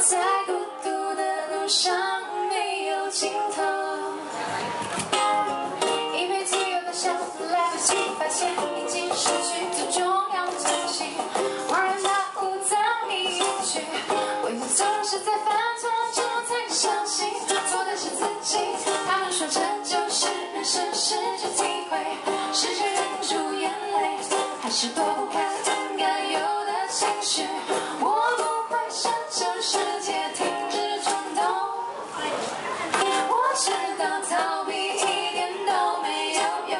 在孤独的路上没有尽头。一辈子有多少来不及发现，已经失去最重要的东西。恍然大悟，早已远去，为何总是在犯错之后才相信，错的是自己？他们说这就是人生，试着体会，逃避一点都没有用，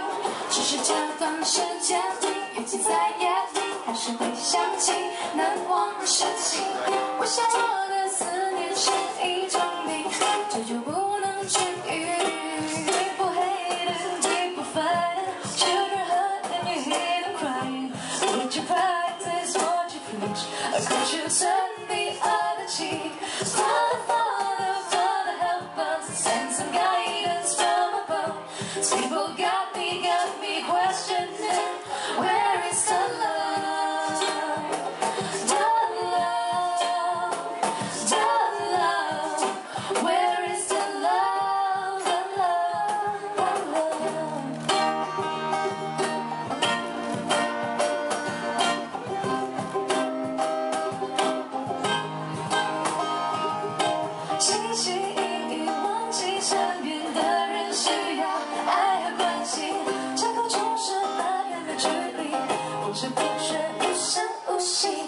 只是这段时间里，尤其在夜里，还是会想起难忘的事情。我想我的思念是一种病，久久不能痊愈。People hate it, people fight it, children hurt and you hear them crying. Would you practice what you preach, or could you turn the other cheek? got me, got me questioning, where is the love? The love, the love, where is the love, the love, the love? 清晰一语，忘记身边的人需要爱和关 心，这口总是很远的距离，不知不觉无声无息。